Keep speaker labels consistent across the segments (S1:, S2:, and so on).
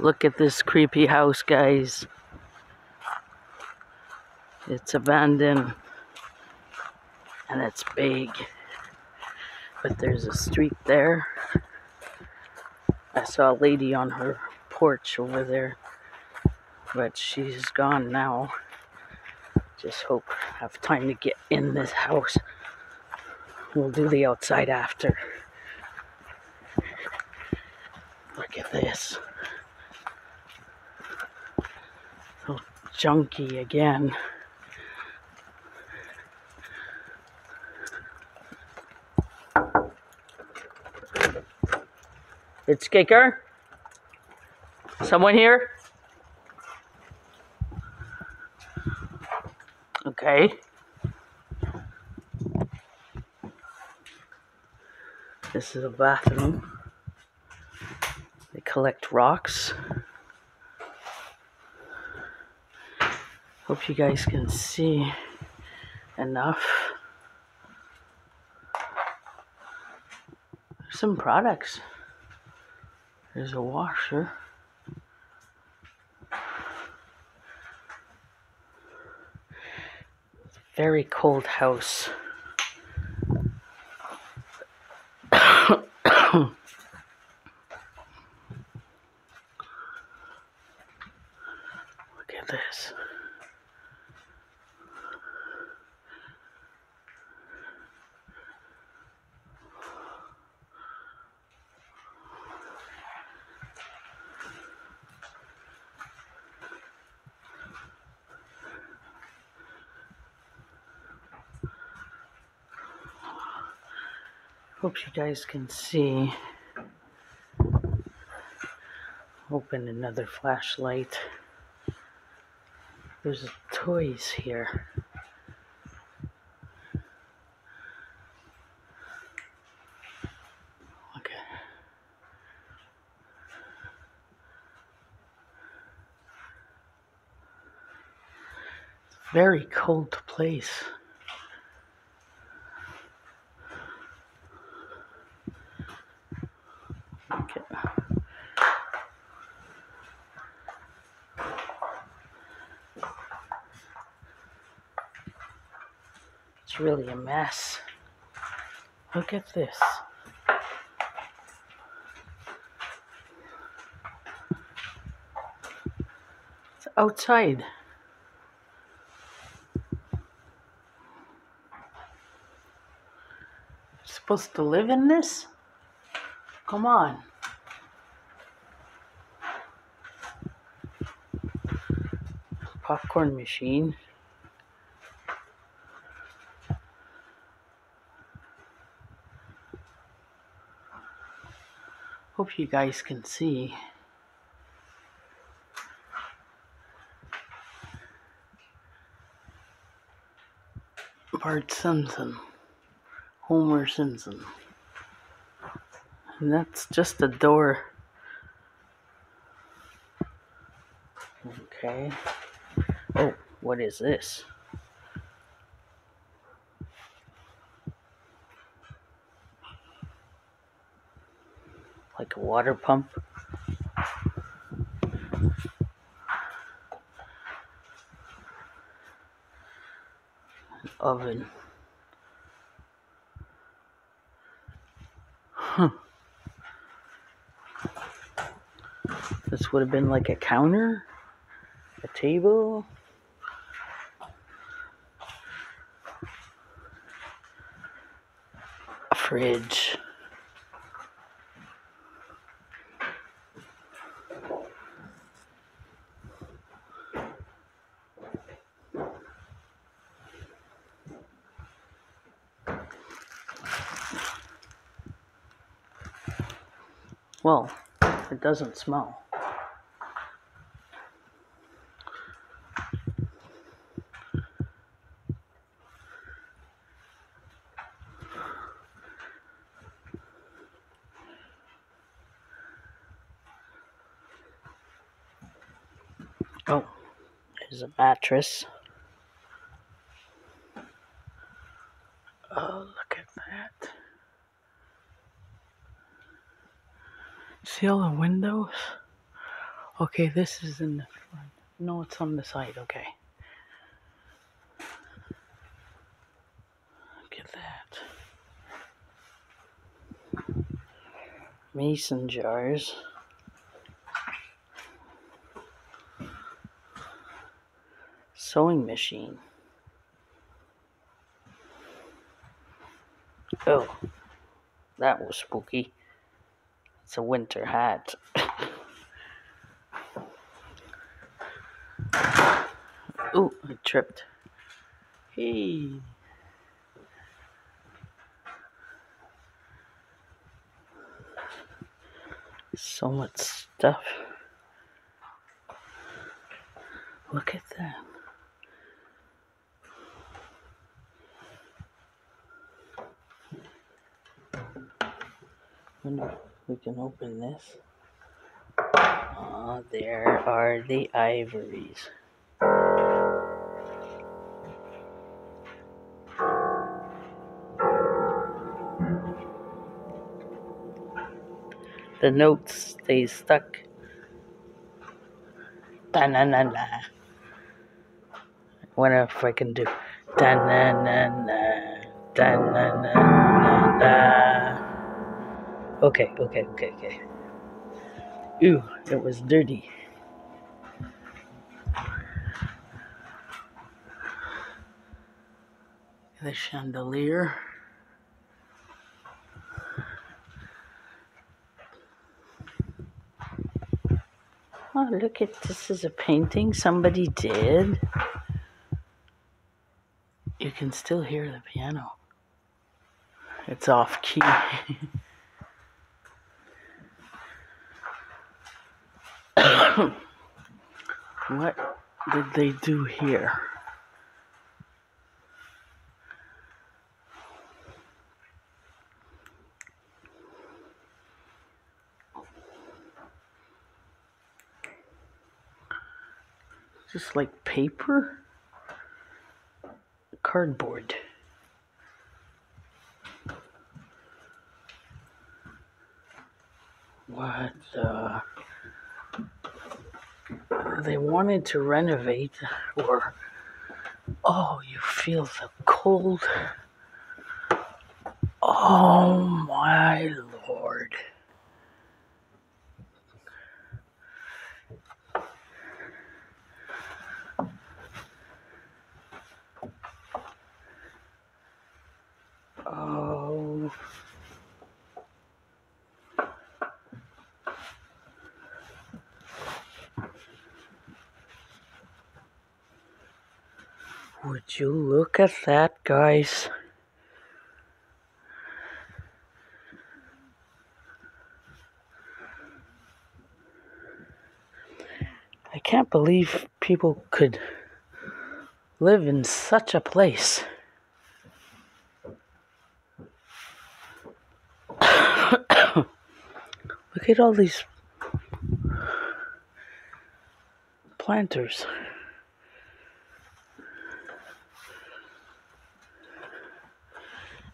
S1: Look at this creepy house, guys. It's abandoned and it's big. But there's a street there. I saw a lady on her porch over there, but she's gone now. Just hope I have time to get in this house. We'll do the outside after. Look at this. So junky again. It's Kicker. Someone here? Okay. This is a bathroom. They collect rocks. Hope you guys can see enough. There's some products. There's a washer. Very cold house. Look at this. Hope you guys can see. Open another flashlight. There's toys here. Okay. Very cold place. Really a mess. Look at this. It's outside. Supposed to live in this? Come on. Popcorn machine. Hope you guys can see. Bart Simpson. Homer Simpson. And that's just a door. Okay. Oh, what is this? Like a water pump? An oven. Huh. This would have been like a counter, a table. A fridge. Well, it doesn't smell. Oh, there's a mattress. Oh, look at that. See all the windows? Okay, this is in the front. No, it's on the side. Okay. Look at that. Mason jars. Sewing machine. Oh, that was spooky. It's a winter hat. Ooh, I tripped. Hey. So much stuff. Look at that. Wonder if we can open this. Ah, there are the ivories. The notes stay stuck. Da na na na. Wonder if I can do da na na na da na na na da. Okay, okay, okay, okay. Ooh, it was dirty. The chandelier. Oh, look at this is a painting somebody did. You can still hear the piano. It's off key. what did they do here? Just like paper? Cardboard. What the? They wanted to renovate, or. Oh, you feel the cold. Oh my lord. Oh. You look at that, guys? I can't believe people could live in such a place. Look at all these planters.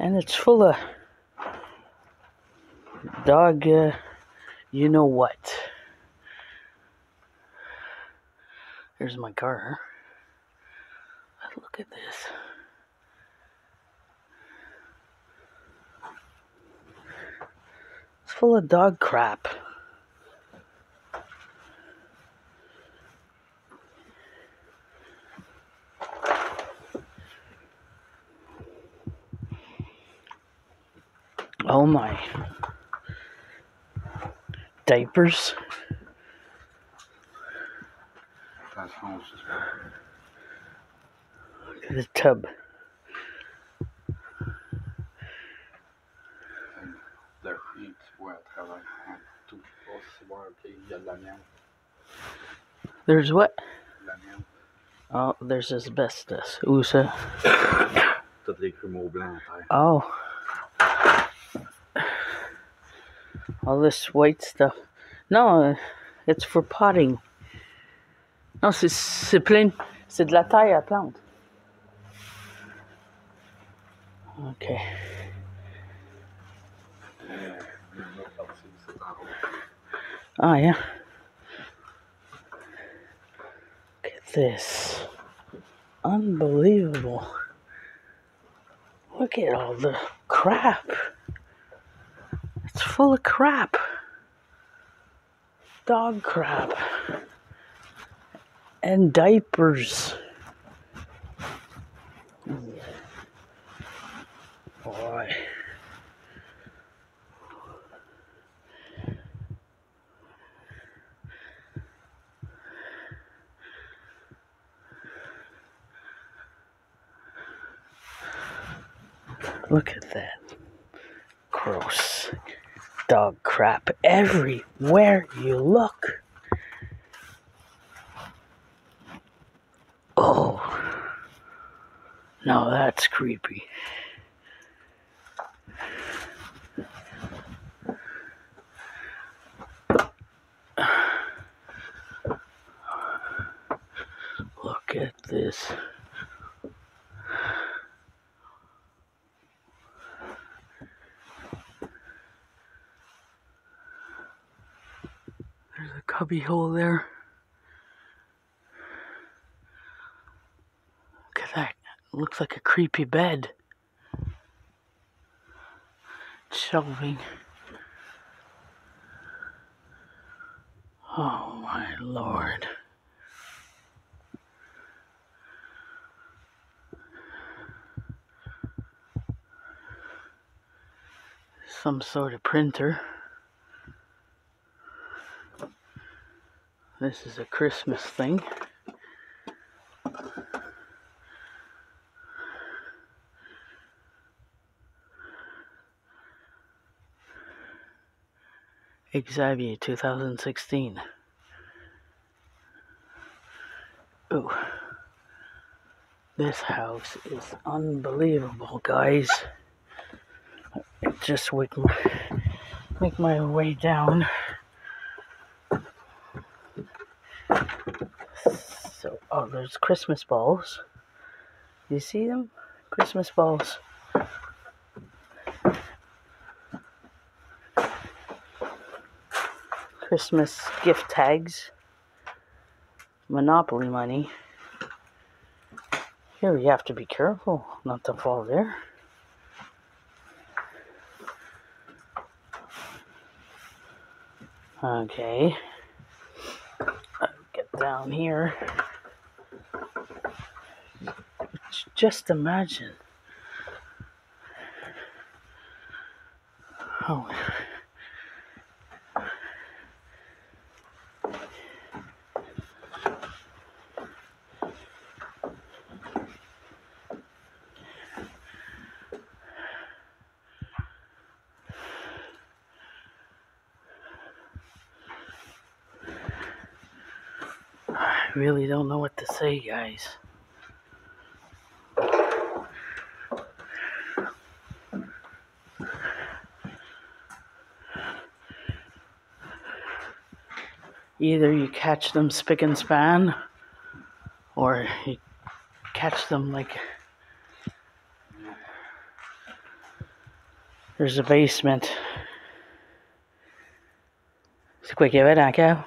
S1: And it's full of dog, uh, you know what. Here's my car. Look at this. It's full of dog crap. Oh my. Diapers. Look at the tub.
S2: Leur chien qui voit à travers en tout. Pas si voir, ok, il y a de l'amiante.
S1: There's what? Oh, there's asbestos. Où ça?
S2: Tous les grumeaux blancs.
S1: Oh. All this white stuff. No, uh, it's for potting. Non, c'est- plein. C'est de la taille à plante. Ok.
S2: Une yeah. Look.
S1: Ah, yeah. this. Unbelievable. Look at all the crap. Full of crap. Dog crap. And diapers. Boy. Look at that. Gross. Dog crap everywhere you look. Oh. Now that's creepy. Look at this. Cubby hole there. Look at that. Looks like a creepy bed. Shelving. Oh my lord. Some sort of printer. This is a Christmas thing. Xavier 2016. Ooh. This house is unbelievable, guys. Just make my, make my way down. So, oh, there's Christmas balls. You see them? Christmas balls. Christmas gift tags. Monopoly money. Here you have to be careful not to fall there. Okay. Get down here. Just imagine. Oh. I really don't know what to say, guys. Either you catch them spick and span, or you catch them like there's a basement. C'est quoi qu'il y avait dans la cave?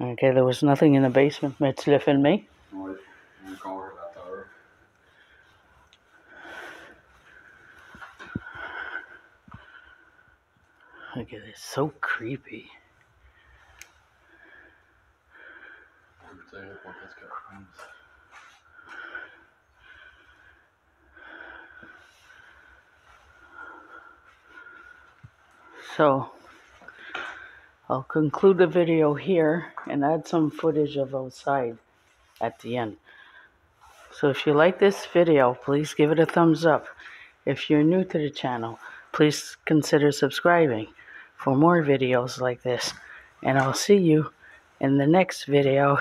S1: Okay, there was nothing in the basement. Met skulle filmer.
S2: Ouais, un.
S1: Look at this, so creepy.
S2: Je
S1: I'll conclude the video here and add some footage of outside at the end. So if you like this video, please give it a thumbs up. If you're new to the channel, please consider subscribing for more videos like this. And I'll see you in the next video.